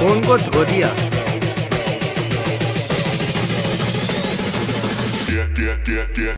Phone को धो दिया get, get, get, get.